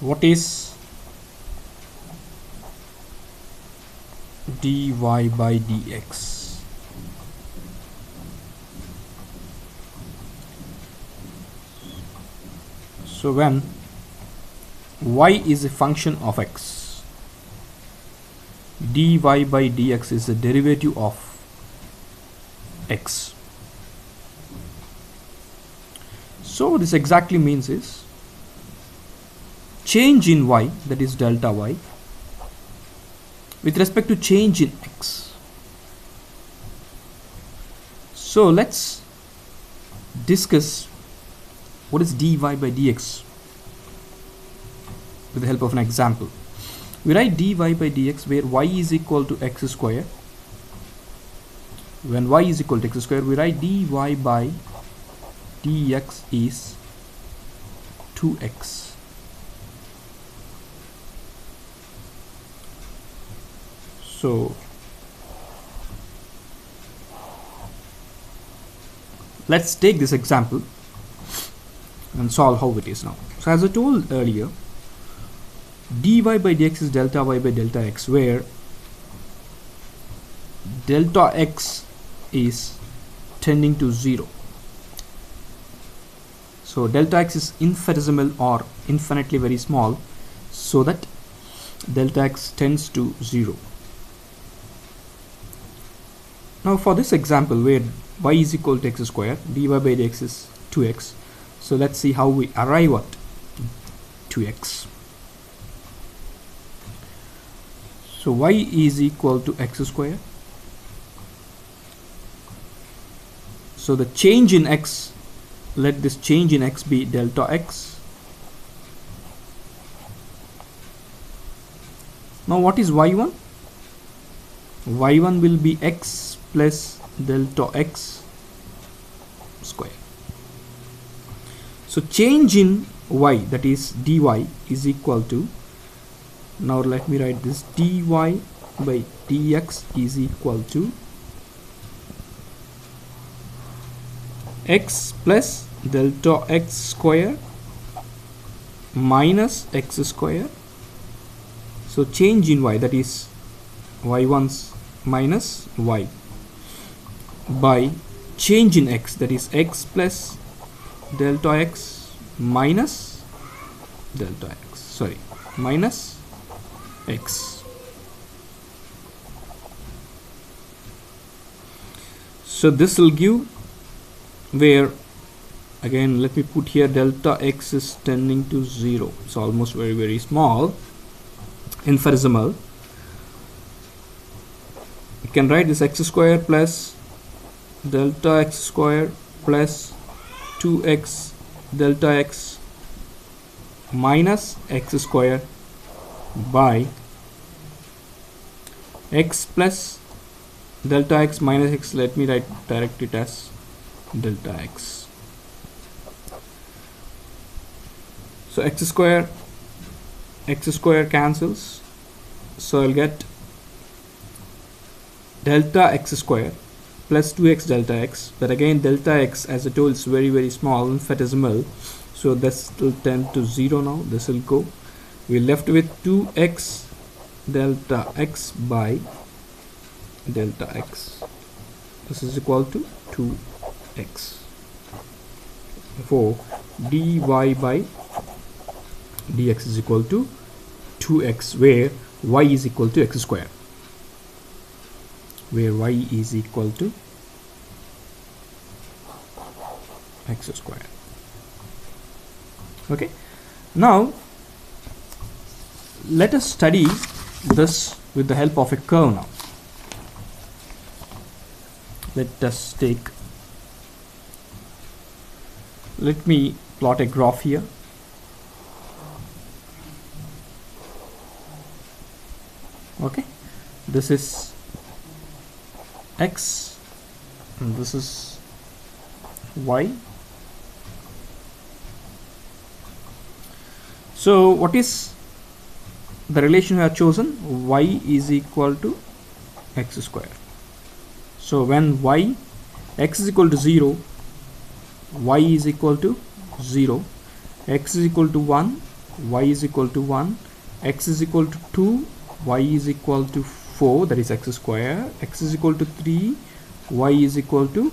what is dy by dx? So when y is a function of x dy by dx is the derivative of x. So this exactly means is change in y that is delta y with respect to change in x. So let's discuss what is dy by dx with the help of an example. We write dy by dx where y is equal to x square. When y is equal to x square we write dy by dx is 2x so let's take this example and solve how it is now. So as I told earlier dy by dx is delta y by delta x where delta x is tending to 0 so delta x is infinitesimal or infinitely very small so that delta x tends to 0 now for this example where y is equal to x square dy by dx is 2x so let's see how we arrive at 2x so y is equal to x square. So the change in x let this change in x be delta x. Now what is y1 y1 will be x plus delta x square. So change in y that is dy is equal to now let me write this dy by dx is equal to x plus delta x square minus x square. So change in y that is y1's minus y by change in x that is x plus delta x minus delta x sorry minus x. So this will give where again let me put here delta x is tending to 0 it's almost very very small infinitesimal. You can write this x square plus delta x square plus 2x delta x minus x square by x plus delta x minus x. Let me write direct it as delta x. So x square x square cancels. So I'll get delta x square plus 2x delta x but again delta x as I told is very very small infinitesimal. So this will tend to 0 now. This will go. We're left with 2x delta x by delta x. This is equal to 2x therefore dy by dx is equal to 2x where y is equal to x square where y is equal to x square. Okay. Now let us study this with the help of a curve now. Let us take let me plot a graph here. Okay. This is x and this is y. So what is the relation we have chosen? Y is equal to x square. So when y x is equal to 0 y is equal to 0 x is equal to 1 y is equal to 1 x is equal to 2 y is equal to 4 that is x square x is equal to 3 y is equal to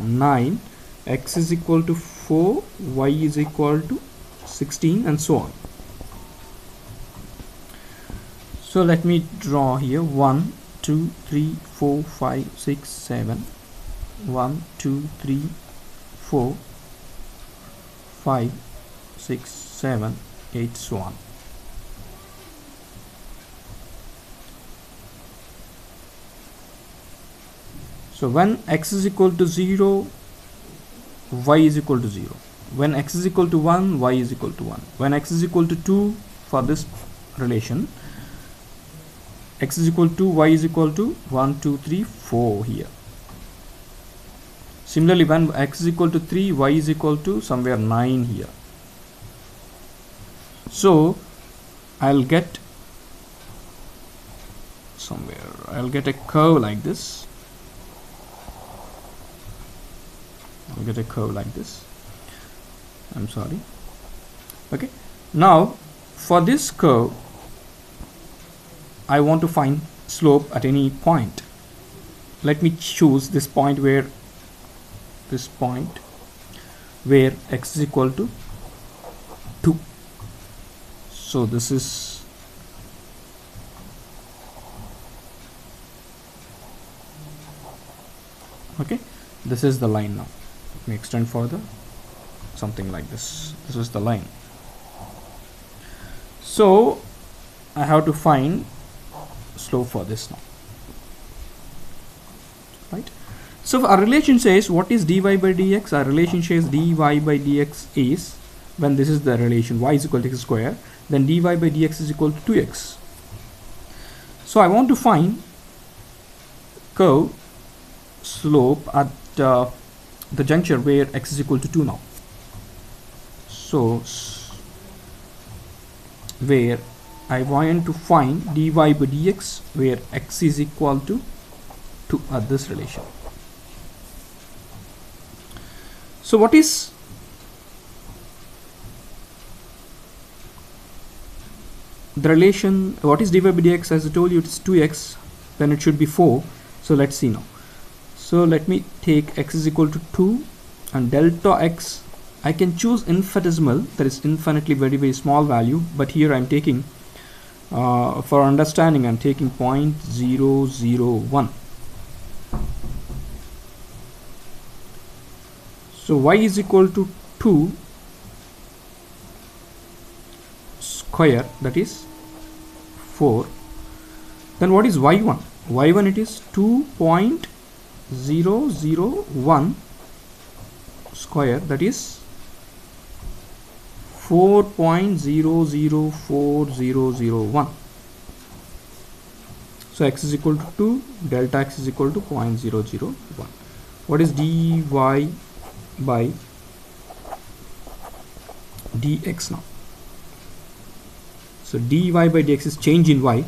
9 x is equal to 4 y is equal to 16 and so on. So let me draw here 1 2 3 4 5 6 7 1 2 3 4 5 6 7 8 so on so when x is equal to 0 y is equal to 0 when x is equal to 1 y is equal to 1 when x is equal to 2 for this relation x is equal to y is equal to 1 2 3 4 here. Similarly when x is equal to 3 y is equal to somewhere 9 here. So I'll get somewhere I'll get a curve like this I'll get a curve like this. I'm sorry. Okay. Now for this curve I want to find slope at any point. Let me choose this point where this point where x is equal to 2 so this is okay. This is the line now let me extend further? Something like this. This is the line. So I have to find slope for this now. Right? So our relation says what is dy by dx? Our relation says dy by dx is when this is the relation y is equal to x square then dy by dx is equal to 2x so I want to find curve slope at uh, the juncture where x is equal to 2 now. So where I want to find dy by dx where x is equal to 2 at this relation. So what is the relation what is dy by dx? As I told you it's 2x then it should be 4 so let's see now so let me take x is equal to 2 and delta x. I can choose infinitesimal that is infinitely very very small value but here I'm taking uh, for understanding I'm taking 0.001 so y is equal to 2 square that is 4 then what is y1 y1 it is 2.001 square that is 4.004001 so x is equal to 2 delta x is equal to 0.001 what is dy by dx now? So dy by dx is change in y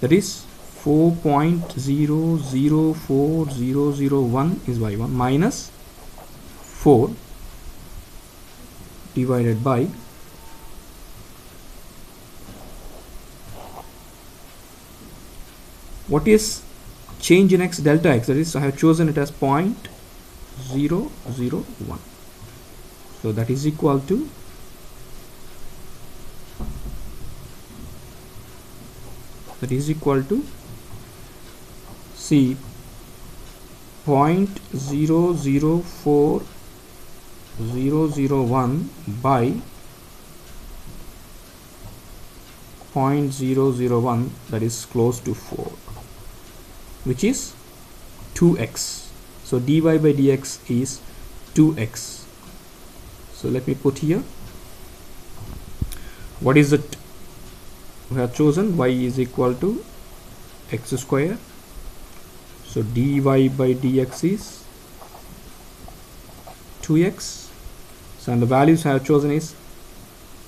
that is 4.004001 is y1 minus 4 divided by what is change in x delta x? That is I have chosen it as 0.001 so that is equal to that is equal to C 0.004001 by 0.001 that is close to 4 which is 2x so dy by dx is 2x so let me put here. What is it we have chosen y is equal to x square so dy by dx is 2x so and the values I have chosen is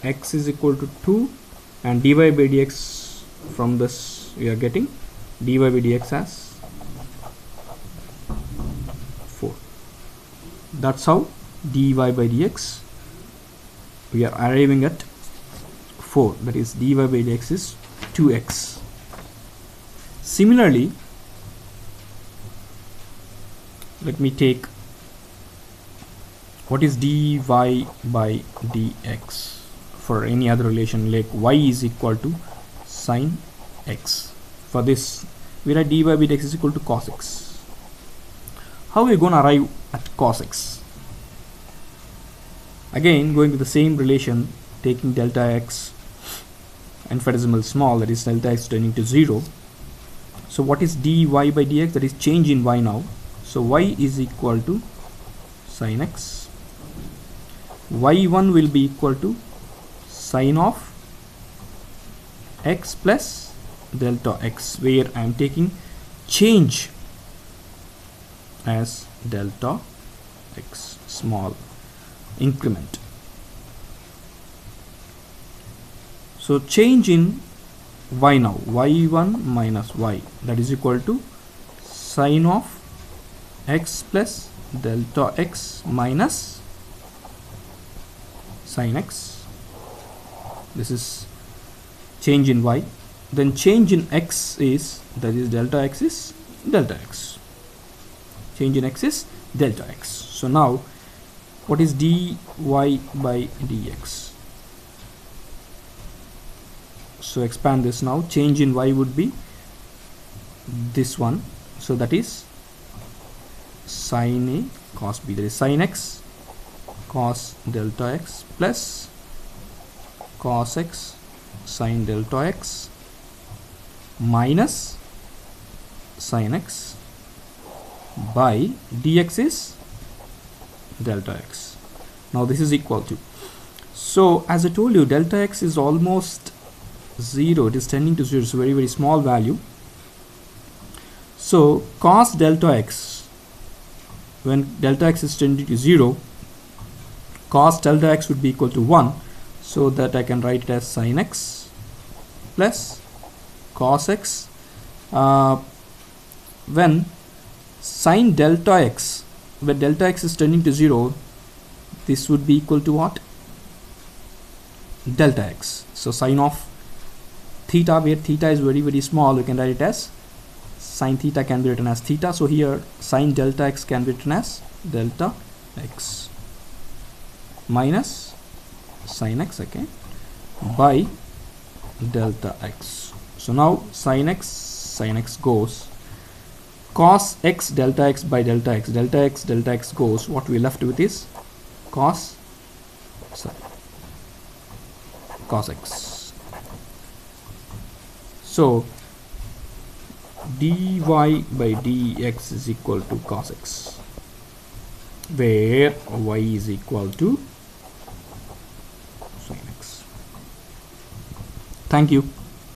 x is equal to 2 and dy by dx from this we are getting dy by dx as 4 that's how dy by dx we are arriving at 4 that is dy by dx is 2x similarly let me take what is dy by dx for any other relation? Like y is equal to sine x. For this we write dy by dx is equal to cos x. How are we going to arrive at cos x? Again going to the same relation taking delta x infinitesimal small that is delta x turning to 0 so what is dy by dx? That is change in y now so y is equal to sine x. y1 will be equal to sine of x plus delta x where I am taking change as delta x small increment. So change in y now y1 minus y that is equal to sine of x plus delta x minus sine x. This is change in y. Then change in x is that is delta x is delta x. Change in x is delta x. So now what is dy by dx? So expand this now. Change in y would be this one. So that is sine a cos b that is sine x cos delta x plus cos x sine delta x minus sin x by dx is delta x. Now this is equal to. So as I told you delta x is almost 0 it is tending to 0 so very very small value. So cos delta x when delta x is tending to 0 cos delta x would be equal to 1 so that I can write it as sin x plus cos x. Uh, when sine delta x when delta x is tending to 0 this would be equal to what? Delta x. So sine of theta where theta is very very small we can write it as sine theta can be written as theta. So here sine delta x can be written as delta x minus sine x okay by delta x. So now sine x sine x goes. Cos x delta x by delta x. Delta x delta x goes. What we left with is cos sorry cos x. So dy by dx is equal to cos x where y is equal to sin x. Thank you.